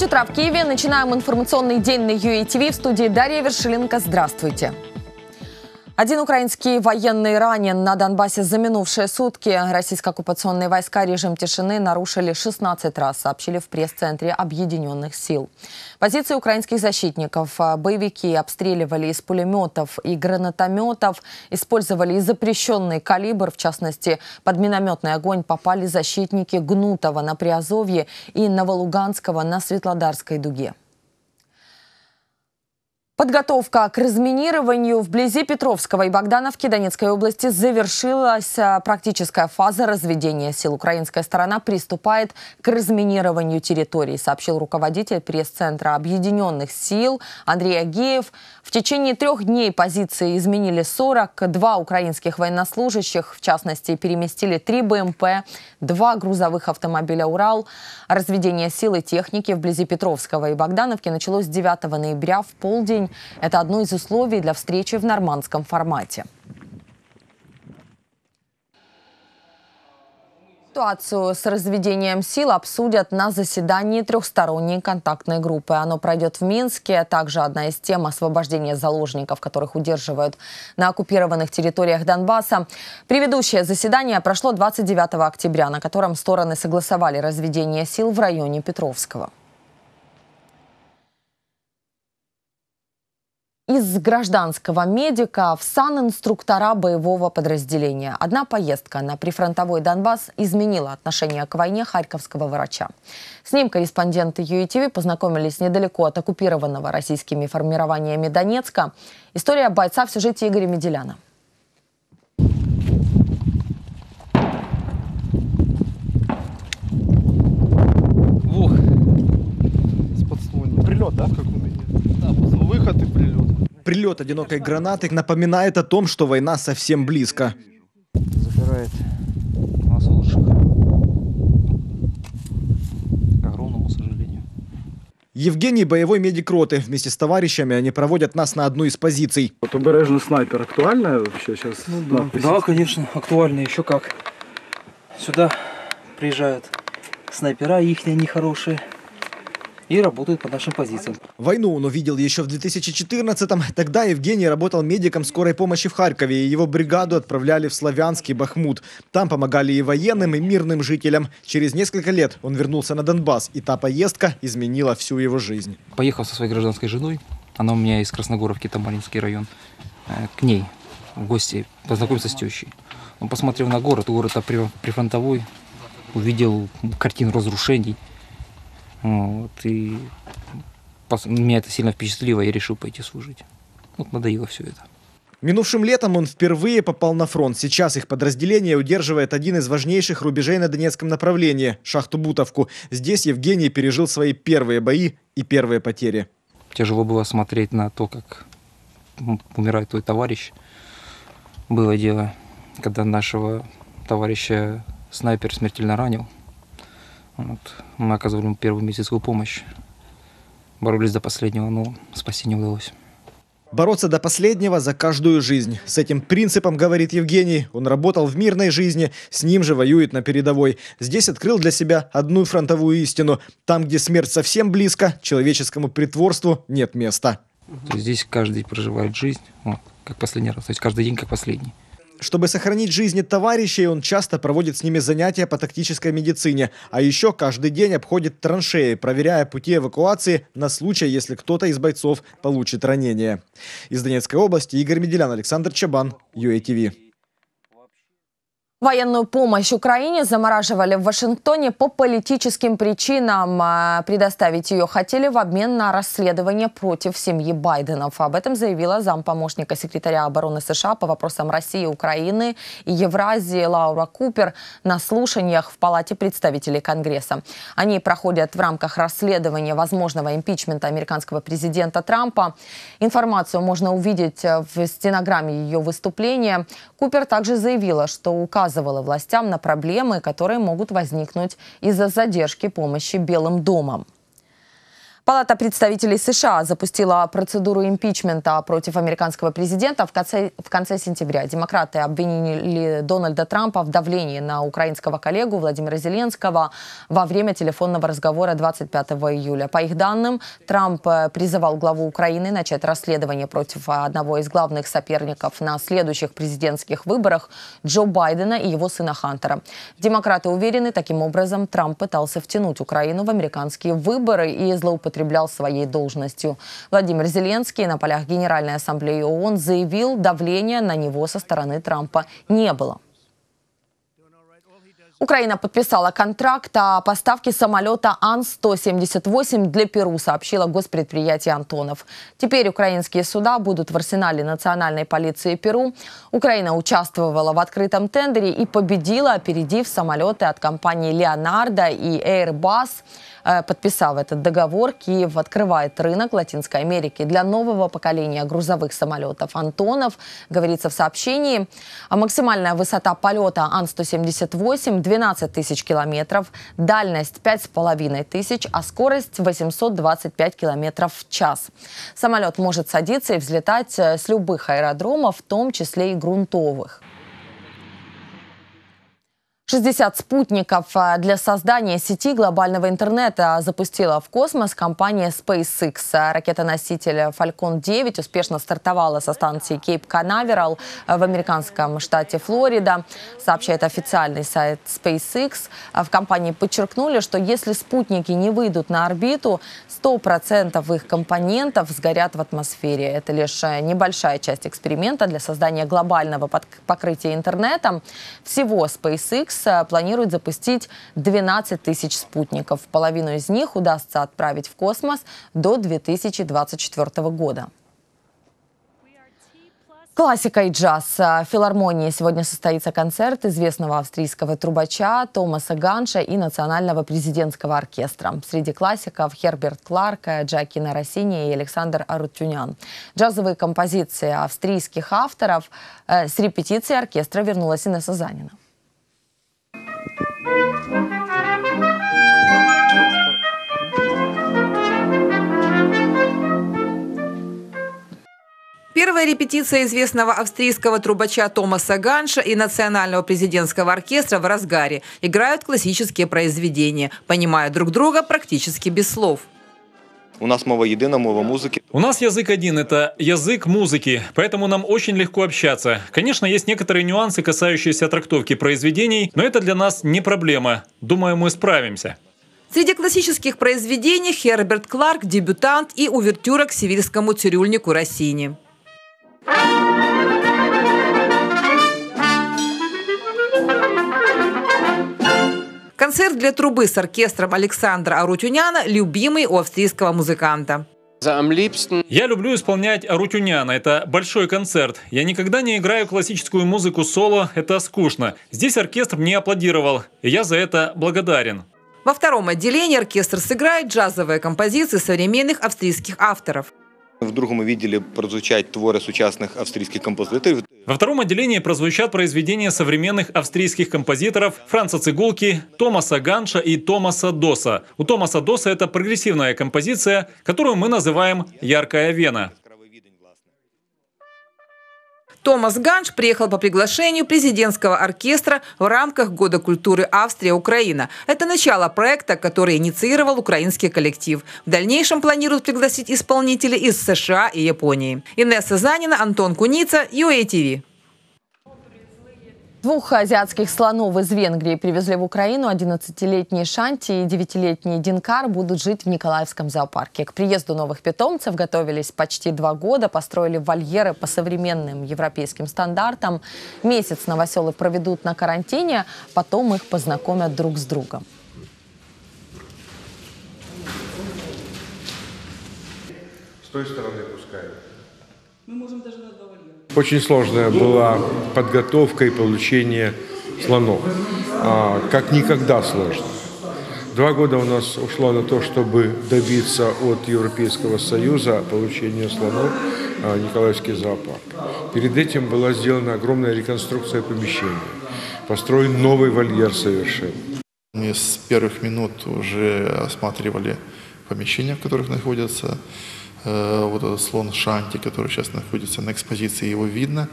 9 утра в Киеве. Начинаем информационный день на ЮАТВ. В студии Дарья Вершиленко. Здравствуйте. Один украинский военный ранен на Донбассе за минувшие сутки. Российско-оккупационные войска режим тишины нарушили 16 раз, сообщили в пресс-центре Объединенных сил. Позиции украинских защитников боевики обстреливали из пулеметов и гранатометов, использовали и запрещенный калибр, в частности, под минометный огонь попали защитники Гнутова на Приазовье и Новолуганского на Светлодарской дуге. Подготовка к разминированию вблизи Петровского и Богдановки Донецкой области завершилась. Практическая фаза разведения сил. Украинская сторона приступает к разминированию территории, сообщил руководитель пресс-центра Объединенных сил Андрей Агеев. В течение трех дней позиции изменили 40. Два украинских военнослужащих, в частности, переместили три БМП, два грузовых автомобиля «Урал». Разведение сил и техники вблизи Петровского и Богдановки началось 9 ноября в полдень. Это одно из условий для встречи в нормандском формате. Ситуацию с разведением сил обсудят на заседании трехсторонней контактной группы. Оно пройдет в Минске. Также одна из тем освобождения заложников, которых удерживают на оккупированных территориях Донбасса. Предыдущее заседание прошло 29 октября, на котором стороны согласовали разведение сил в районе Петровского. Из гражданского медика в санинструктора боевого подразделения. Одна поездка на прифронтовой Донбасс изменила отношение к войне харьковского врача. С ним корреспонденты ЮИТВ познакомились недалеко от оккупированного российскими формированиями Донецка. История бойца в сюжете Игоря Меделяна. Ух, с подствольным. Прилет, да, как у меня? Да, выход и прилет. Прилет одинокой гранаты напоминает о том, что война совсем близко. Забирает нас лучших. К огромному сожалению. Евгений – боевой медик роты. Вместе с товарищами они проводят нас на одну из позиций. Вот обережный снайпер актуальная вообще сейчас? Ну, да. да, конечно, актуально, еще как. Сюда приезжают снайпера, их нехорошие и работают по нашим позициям. Войну он увидел еще в 2014-м. Тогда Евгений работал медиком скорой помощи в Харькове, и его бригаду отправляли в Славянский Бахмут. Там помогали и военным, и мирным жителям. Через несколько лет он вернулся на Донбасс, и та поездка изменила всю его жизнь. Поехал со своей гражданской женой, она у меня из Красногоровки, там Малинский район, э, к ней в гости познакомиться с тещей. Он посмотрел на город, город прифронтовой, увидел картину разрушений – вот, и меня это сильно впечатлило, я решил пойти служить. Вот надоело все это. Минувшим летом он впервые попал на фронт. Сейчас их подразделение удерживает один из важнейших рубежей на Донецком направлении – шахту Бутовку. Здесь Евгений пережил свои первые бои и первые потери. Тяжело было смотреть на то, как умирает твой товарищ. Было дело, когда нашего товарища снайпер смертельно ранил – вот. Мы оказывали ему первую медицинскую помощь. Боролись до последнего, но спасти не удалось. Бороться до последнего за каждую жизнь. С этим принципом, говорит Евгений, он работал в мирной жизни, с ним же воюет на передовой. Здесь открыл для себя одну фронтовую истину. Там, где смерть совсем близко, человеческому притворству нет места. Здесь каждый проживает жизнь, вот, как последний раз. То есть каждый день как последний. Чтобы сохранить жизни товарищей, он часто проводит с ними занятия по тактической медицине, а еще каждый день обходит траншеи, проверяя пути эвакуации на случай, если кто-то из бойцов получит ранение. Из Донецкой области Игорь Меделян, Александр Чабан, ЮАТВ. Военную помощь Украине замораживали в Вашингтоне по политическим причинам. А, предоставить ее хотели в обмен на расследование против семьи Байденов. Об этом заявила зампомощника секретаря обороны США по вопросам России, Украины и Евразии Лаура Купер на слушаниях в Палате представителей Конгресса. Они проходят в рамках расследования возможного импичмента американского президента Трампа. Информацию можно увидеть в стенограмме ее выступления. Купер также заявила, что указ указывала властям на проблемы, которые могут возникнуть из-за задержки помощи Белым домом. Палата представителей США запустила процедуру импичмента против американского президента в конце, в конце сентября. Демократы обвинили Дональда Трампа в давлении на украинского коллегу Владимира Зеленского во время телефонного разговора 25 июля. По их данным, Трамп э, призывал главу Украины начать расследование против одного из главных соперников на следующих президентских выборах Джо Байдена и его сына Хантера. Демократы уверены, таким образом Трамп пытался втянуть Украину в американские выборы и злоупотреблял злоупотреблял своей должностью. Владимир Зеленский на полях Генеральной Ассамблеи ООН заявил, давления на него со стороны Трампа не было. Украина подписала контракт о поставке самолета Ан-178 для Перу, сообщила госпредприятие «Антонов». Теперь украинские суда будут в арсенале национальной полиции Перу. Украина участвовала в открытом тендере и победила, опередив самолеты от компании «Леонардо» и «Airbus». Э, подписав этот договор, Киев открывает рынок Латинской Америки для нового поколения грузовых самолетов «Антонов», говорится в сообщении. А максимальная высота полета Ан-178 – 12 тысяч километров, дальность 5,5 тысяч, а скорость 825 километров в час. Самолет может садиться и взлетать э, с любых аэродромов, в том числе и грунтовых. 60 спутников а, для создания сети глобального интернета запустила в космос компания SpaceX. Ракета-носитель Falcon 9 успешно стартовала со станции Кейп Канаверал в американском штате Флорида, сообщает официальный сайт SpaceX. В компании подчеркнули, что если спутники не выйдут на орбиту, 100% их компонентов сгорят в атмосфере. Это лишь небольшая часть эксперимента для создания глобального покрытия интернетом. Всего SpaceX планирует запустить 12 тысяч спутников. Половину из них удастся отправить в космос до 2024 года. Классика и джаз. В филармонии сегодня состоится концерт известного австрийского трубача Томаса Ганша и Национального президентского оркестра. Среди классиков Херберт Кларк, Джакина Россини и Александр Арутюнян. Джазовые композиции австрийских авторов. Э, с репетиции оркестра вернулась Инесса Занина. Первая репетиция известного австрийского трубача Томаса Ганша и Национального президентского оркестра в разгаре. Играют классические произведения, понимая друг друга практически без слов. У нас мова єдина, мова музыки. У нас язык один – это язык музыки, поэтому нам очень легко общаться. Конечно, есть некоторые нюансы, касающиеся трактовки произведений, но это для нас не проблема. Думаю, мы справимся. Среди классических произведений Херберт Кларк, дебютант и увертюра к сивильскому цирюльнику Россини. Концерт для трубы с оркестром Александра Арутюняна – любимый у австрийского музыканта. Я люблю исполнять Арутюняна. Это большой концерт. Я никогда не играю классическую музыку соло. Это скучно. Здесь оркестр мне аплодировал. И я за это благодарен. Во втором отделении оркестр сыграет джазовые композиции современных австрийских авторов. В другому відділі прозвучать творы сучасных австрийских композиторов. Во втором отделении прозвучат произведения современных австрийских композиторов Франца Цигулки, Томаса Ганша и Томаса Доса. У Томаса Доса это прогрессивная композиция, которую мы называем «Яркая вена». Томас Ганш приехал по приглашению президентского оркестра в рамках Года культуры Австрия-Украина. Это начало проекта, который инициировал украинский коллектив. В дальнейшем планируют пригласить исполнителей из США и Японии. Инесса Занина, Антон Куница, UATV. Двух азиатских слонов из Венгрии привезли в Украину. 11-летний Шанти и 9-летний Динкар будут жить в Николаевском зоопарке. К приезду новых питомцев готовились почти два года, построили вольеры по современным европейским стандартам. Месяц новоселы проведут на карантине, потом их познакомят друг с другом. С той стороны пускай. Мы можем даже очень сложная была подготовка и получение слонов. А, как никогда сложно. Два года у нас ушло на то, чтобы добиться от Европейского Союза получения слонов а, Николаевский зоопарк. Перед этим была сделана огромная реконструкция помещения. Построен новый вольер совершенно. Мы с первых минут уже осматривали помещениях, в которых находится э, вот этот слон Шанти, который сейчас находится на экспозиции, его видно.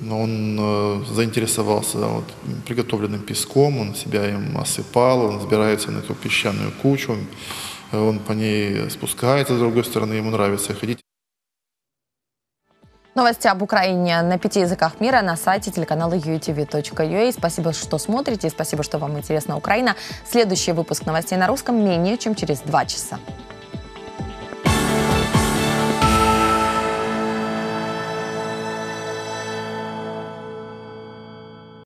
Он э, заинтересовался вот, приготовленным песком, он себя им осыпал, он сбирается на эту песчаную кучу, он по ней спускается с другой стороны, ему нравится ходить. Новости об Украине на пяти языках мира на сайте телеканала utv.ua. Спасибо, что смотрите, спасибо, что вам интересна Украина. Следующий выпуск новостей на русском менее чем через два часа.